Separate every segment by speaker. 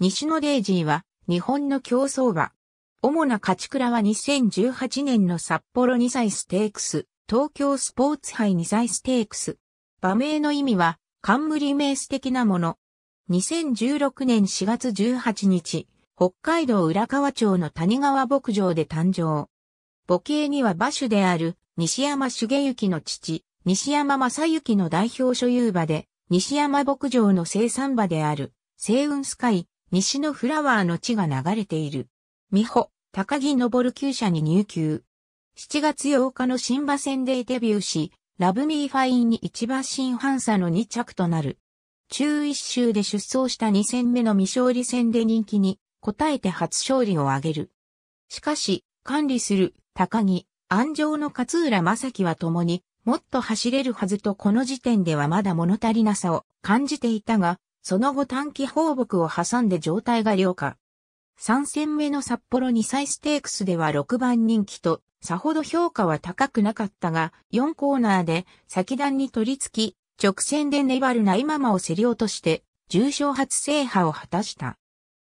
Speaker 1: 西野デイジーは日本の競走馬。主な勝ち倉は2018年の札幌2歳ステークス、東京スポーツ杯2歳ステークス。馬名の意味は冠名ス的なもの。2016年4月18日、北海道浦河町の谷川牧場で誕生。母系には馬主である西山重幸の父、西山正幸の代表所有馬で、西山牧場の生産馬である、西雲スカイ、西のフラワーの地が流れている。美穂、高木昇厩舎に入厩。7月8日の新馬戦でデビューし、ラブミーファインに一馬新半差の2着となる。中一周で出走した2戦目の未勝利戦で人気に応えて初勝利を挙げる。しかし、管理する高木、安城の勝浦正樹は共にもっと走れるはずとこの時点ではまだ物足りなさを感じていたが、その後短期放牧を挟んで状態が良化。3戦目の札幌2歳ステークスでは6番人気と、さほど評価は高くなかったが、4コーナーで先段に取り付き、直線で粘るないままを競り落として、重賞初制覇を果たした。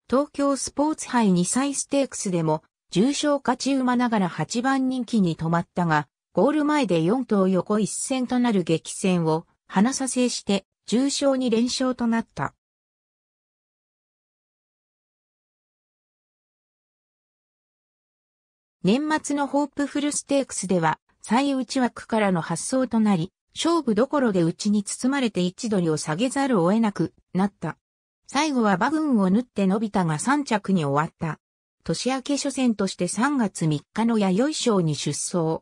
Speaker 1: 東京スポーツ杯2歳ステークスでも、重賞勝ち馬ながら8番人気に止まったが、ゴール前で4頭横一戦となる激戦を、花させして、重賞に連勝となった。年末のホープフルステークスでは、最内枠からの発想となり、勝負どころで内に包まれて一取りを下げざるを得なくなった。最後は馬群を縫って伸びたが3着に終わった。年明け初戦として3月3日の弥生賞に出走。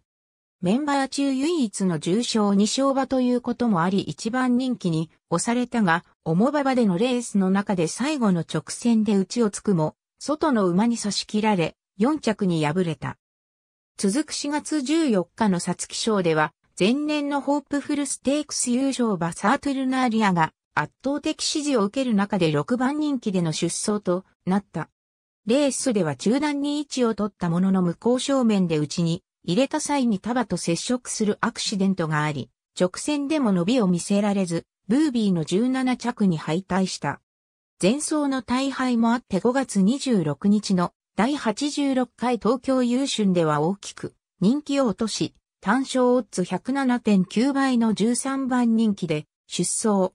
Speaker 1: メンバー中唯一の重賞2勝馬ということもあり一番人気に押されたが、重馬場でのレースの中で最後の直線で内をつくも、外の馬に差し切られ、4着に敗れた。続く4月14日の皐月賞では、前年のホープフルステークス優勝馬サートゥルナーリアが圧倒的支持を受ける中で6番人気での出走となった。レースでは中段に位置を取ったものの向こう正面で内に入れた際に束と接触するアクシデントがあり、直線でも伸びを見せられず、ブービーの17着に敗退した。前走の大敗もあって5月26日の第86回東京優春では大きく人気を落とし、単勝オッズ107.9倍の13番人気で出走。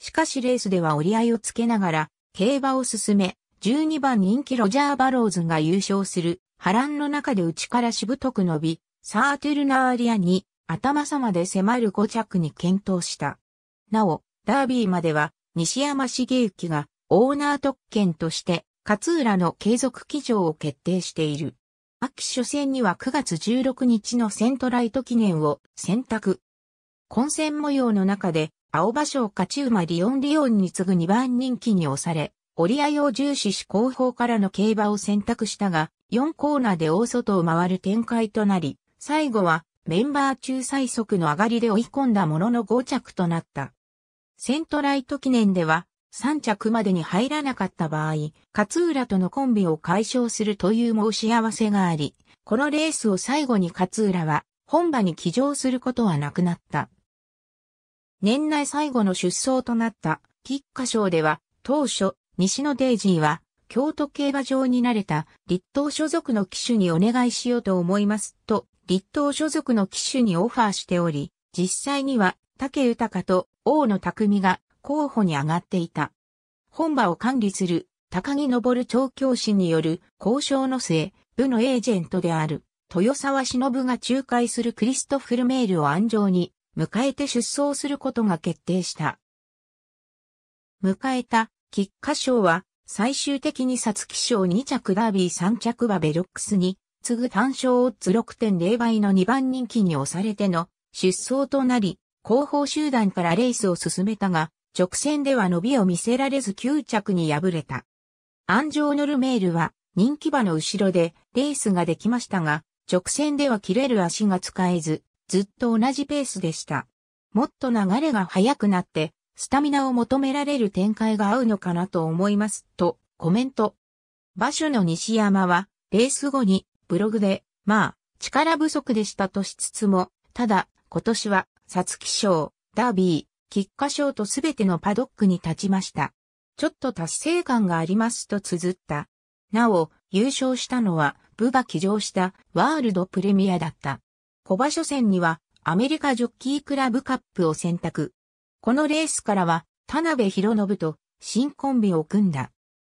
Speaker 1: しかしレースでは折り合いをつけながら競馬を進め、12番人気ロジャー・バローズが優勝する波乱の中で内からしぶとく伸び、サーテルナーリアに頭様で迫る5着に検討した。なお、ダービーまでは西山茂之がオーナー特権として勝浦の継続騎乗を決定している。秋初戦には9月16日のセントライト記念を選択。混戦模様の中で、青葉賞勝ち馬リオンリオンに次ぐ2番人気に押され、折り合いを重視し後方からの競馬を選択したが、4コーナーで大外を回る展開となり、最後はメンバー中最速の上がりで追い込んだものの5着となった。セントライト記念では3着までに入らなかった場合、勝浦とのコンビを解消するという申し合わせがあり、このレースを最後に勝浦は本場に騎乗することはなくなった。年内最後の出走となった菊花賞では当初西野デイジーは京都競馬場に慣れた立東所属の騎手にお願いしようと思いますと立東所属の騎手にオファーしており、実際には竹豊と大野匠が候補に上がっていた。本場を管理する高木昇調教師による交渉の末、部のエージェントである豊沢忍が仲介するクリストフルメールを安城に迎えて出走することが決定した。迎えた菊花賞は最終的に皐月賞2着ダービー3着はベロックスに次ぐ単勝オッズ6.0倍の2番人気に押されての出走となり、後方集団からレースを進めたが、直線では伸びを見せられず9着に敗れた。安城ノルメールは人気馬の後ろでレースができましたが、直線では切れる足が使えず、ずっと同じペースでした。もっと流れが速くなって、スタミナを求められる展開が合うのかなと思います、とコメント。馬主の西山は、レース後にブログで、まあ、力不足でしたとしつつも、ただ、今年は、皐月賞、ダービー、菊花賞とすべてのパドックに立ちました。ちょっと達成感がありますと綴った。なお、優勝したのは、ブバ騎乗したワールドプレミアだった。小場所戦には、アメリカジョッキークラブカップを選択。このレースからは、田辺博信と新コンビを組んだ。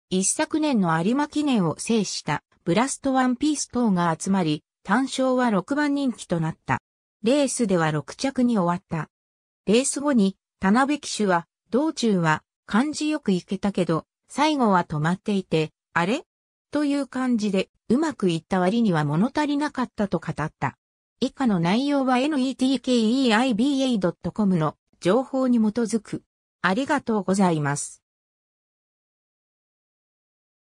Speaker 1: 一昨年の有馬記念を制したブラストワンピース等が集まり、単勝は6番人気となった。レースでは6着に終わった。レース後に、田辺騎手は、道中は感じよく行けたけど、最後は止まっていて、あれ？という感じで、うまくいった割には物足りなかったと語った。以下の内容は netkeiba.com の情報に基づく。ありがとうございます。